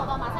跑到马赛。